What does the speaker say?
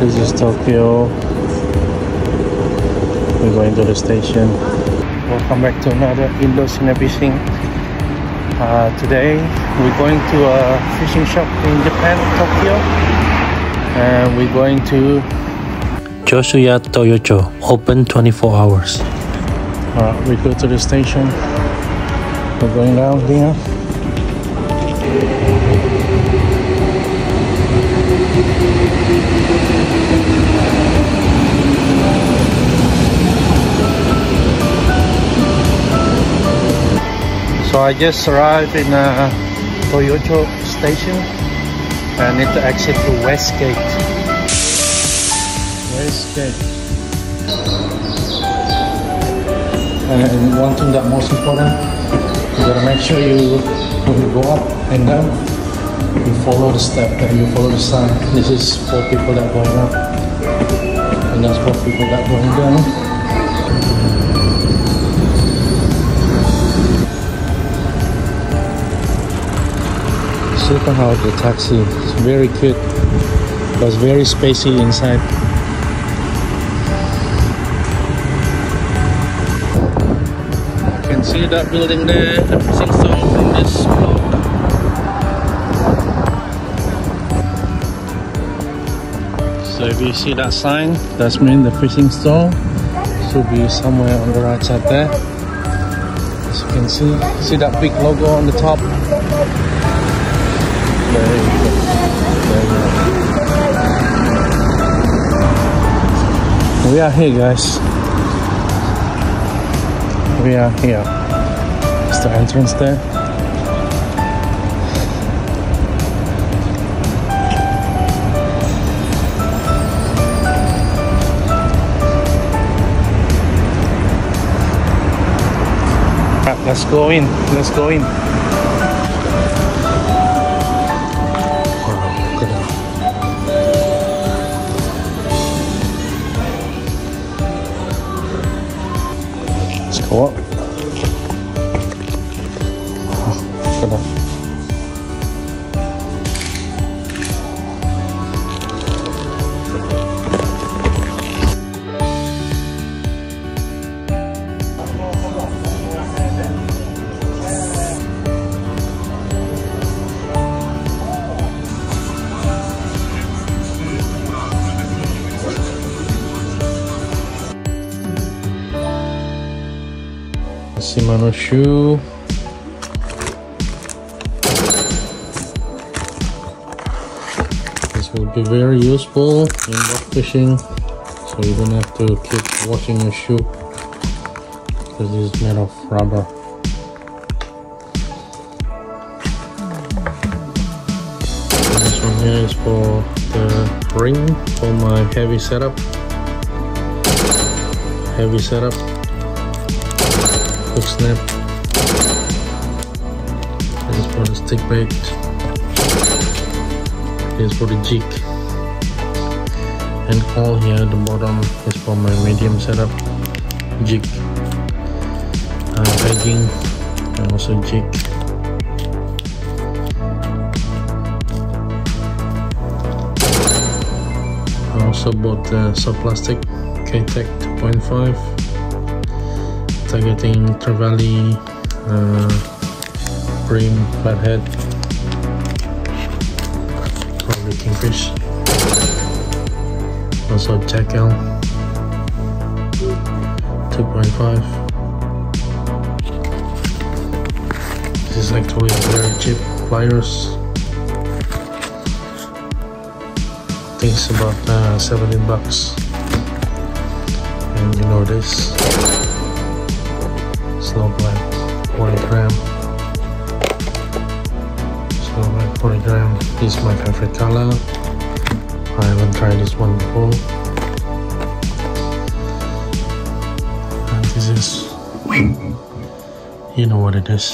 This is Tokyo. We're going to the station. Welcome back to another Indo Sydney Fishing. Uh, today we're going to a fishing shop in Japan, Tokyo. And we're going to Joshuya Toyocho, open 24 hours. uh, we go to the station. We're going down here. I just arrived in uh, Toyocho station. I need to exit to Westgate. Westgate. And one thing that most important, you gotta make sure you when you go up and down, you follow the step and you follow the sign. This is for people that going up, and that's for people that going down. Super how the taxi is very cute, but it's very spacey inside. You can see that building there, the fishing store from this block. So if you see that sign, that's mean the fishing store should be somewhere on the right side there. As you can see, see that big logo on the top. We are here, guys. We are here. It's the entrance there. Right, let's go in. Let's go in. Oh, look at that. Shimano shoe. Will be very useful in rock fishing, so you don't have to keep washing your shoe because it's made of rubber. And This one here is for the ring for my heavy setup. Heavy setup hook snap. This is for the stick bait. Is for the jig. And all here at the bottom is for my medium setup jig. Uh, pegging and also jig. I also bought the soft plastic Keitech 2.5 targeting trevally, uh, flathead, kingfish. Also Jackall, 2.5. This is actually very cheap pliers. It's about uh, 17 bucks. And you know this slow black 40 gram slow 40 gram this is my favorite color. I haven't tried this one before. And this is you know what it is